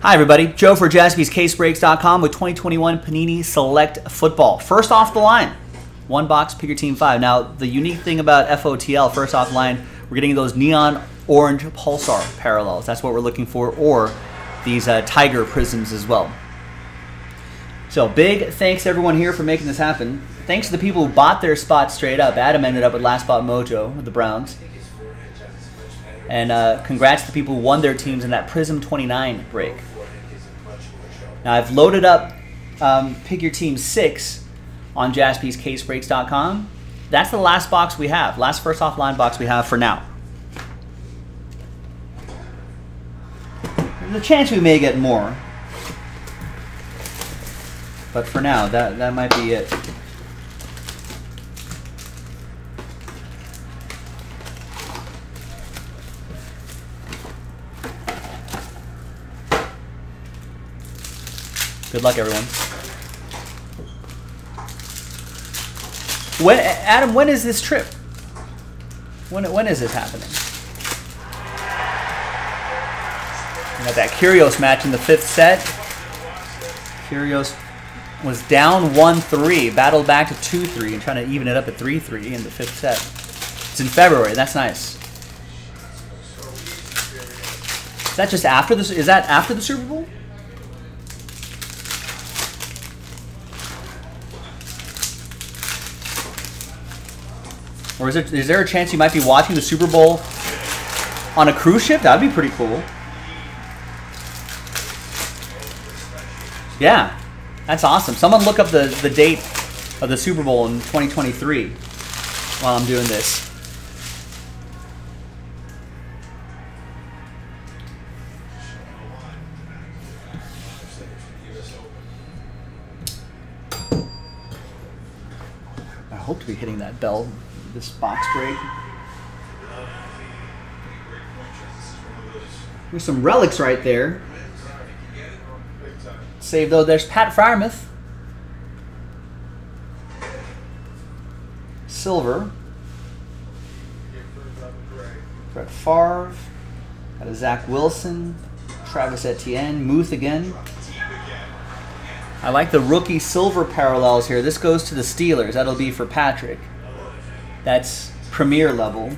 Hi, everybody. Joe for jaspyscasebreaks.com with 2021 Panini Select Football. First off the line, one box, pick your team five. Now, the unique thing about FOTL, first off the line, we're getting those neon orange pulsar parallels. That's what we're looking for, or these uh, tiger prisms as well. So, big thanks to everyone here for making this happen. Thanks to the people who bought their spot straight up. Adam ended up with Last Spot Mojo with the Browns. And uh, congrats to the people who won their teams in that Prism 29 break. Now I've loaded up um, Pick Your Team 6 on jaspyscasebreaks.com. That's the last box we have, last first offline box we have for now. There's a chance we may get more. But for now, that, that might be it. Good luck, everyone. When, Adam, when is this trip? When, when is this happening? We got that Kyrgios match in the fifth set. Kyrgios was down 1-3, battled back to 2-3, and trying to even it up at 3-3 in the fifth set. It's in February. That's nice. Is that just after the? Is that after the Super Bowl? Or is, it, is there a chance you might be watching the Super Bowl on a cruise ship? That would be pretty cool. Yeah, that's awesome. Someone look up the, the date of the Super Bowl in 2023 while I'm doing this. I hope to be hitting that bell this box break. There's some relics right there. Save though. There's Pat Freiermuth. Silver. Brett Favre. Got a Zach Wilson. Travis Etienne. Muth again. I like the rookie silver parallels here. This goes to the Steelers. That'll be for Patrick. That's premier level.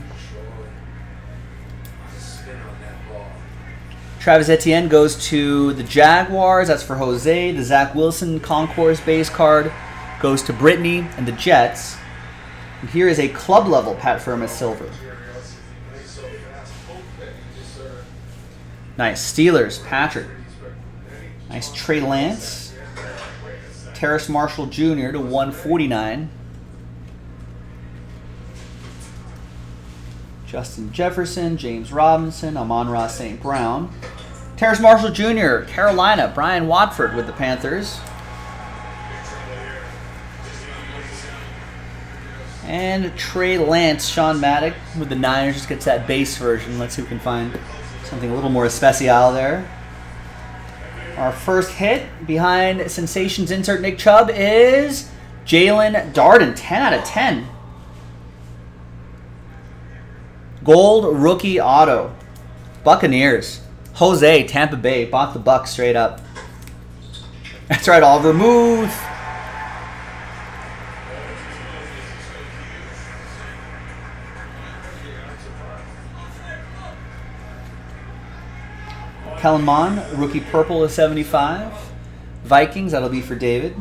Travis Etienne goes to the Jaguars. That's for Jose. The Zach Wilson Concourse base card goes to Brittany and the Jets. And here is a club level Pat Freiermuth silver. Nice. Steelers, Patrick. Nice Trey Lance. Terrace Marshall Jr. to 149. Justin Jefferson, James Robinson, Amon-Ra St. Brown. Terrace Marshall Jr., Carolina, Brian Watford with the Panthers. And Trey Lance, Sean Maddock with the Niners, just gets that base version. Let's see we can find something a little more especial there. Our first hit behind Sensations insert Nick Chubb is Jaelon Darden, 10 out of 10. Gold rookie auto. Buccaneers. Jose, Tampa Bay, bought the Bucs straight up. That's right, Oliver Muth. Kellen Mond, rookie purple is 75. Vikings, that'll be for David.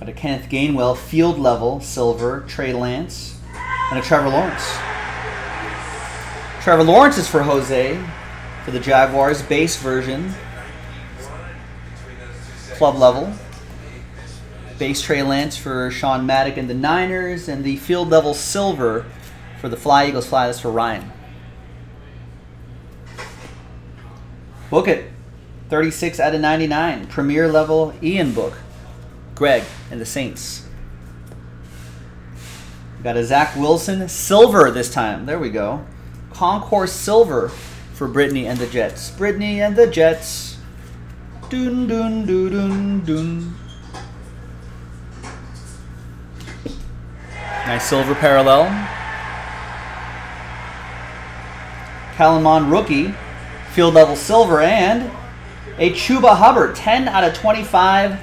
Got a Kenneth Gainwell field level silver, Trey Lance, and a Trevor Lawrence. Trevor Lawrence is for Jose for the Jaguars base version, club level. Base Trey Lance for Sean Maddock and the Niners, and the field level silver for the Fly Eagles Fly. That's for Ryan. Book it. 36 out of 99. Premier level Ian Book. Greg and the Saints. Got a Zach Wilson silver this time. There we go. Concourse silver for Brittany and the Jets. Brittany and the Jets. Dun dun dun dun dun. Nice silver parallel. Kellen rookie, field level silver, and a Chuba Hubbard, 10 out of 25,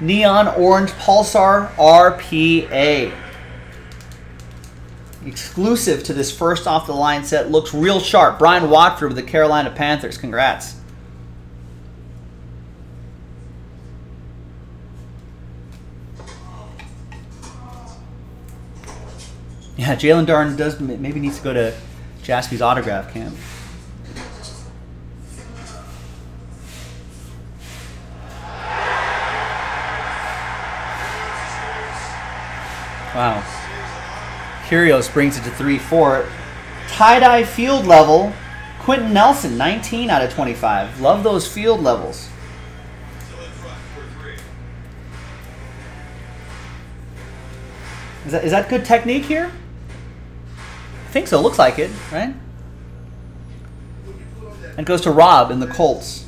neon orange pulsar RPA. Exclusive to this first off the line set, looks real sharp. Brian Watford with the Carolina Panthers. Congrats. Yeah, Jaelon Darden does maybe needs to go to Jaspy's autograph camp. Wow. Kyrgios brings it to 3-4. Tie-dye field level. Quenton Nelson, 19 out of 25. Love those field levels. Is that, is that good technique here? I think so. Looks like it, right? And goes to Rob in the Colts.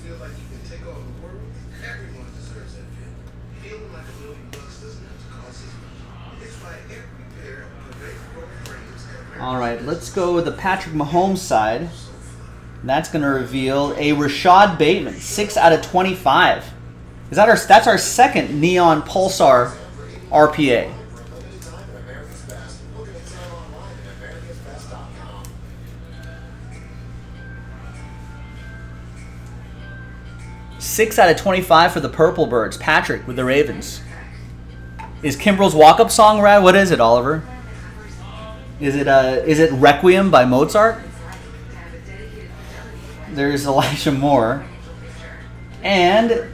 All right, let's go with the Patrick Mahomes side. That's going to reveal a Rashod Bateman, six out of twenty-five. Is that our? That's our second neon pulsar RPA. Six out of 25 for the Purple Birds. Patrick with the Ravens. Is Kimbrel's walk-up song rad? What is it, Oliver? Is it uh, is it Requiem by Mozart? There's Elijah Moore. And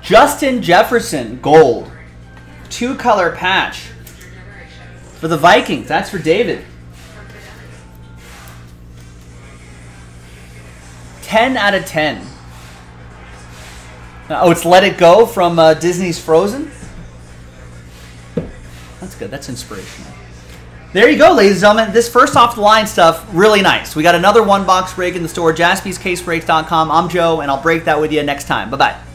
Justin Jefferson, gold. Two color patch. For the Vikings. That's for David. 10 out of 10. Oh, it's Let It Go from uh, Disney's Frozen? That's good. That's inspirational. There you go, ladies and gentlemen. This first off the line stuff, really nice. We got another one box break in the store, jaspyscasebreaks.com. I'm Joe, and I'll break that with you next time. Bye bye.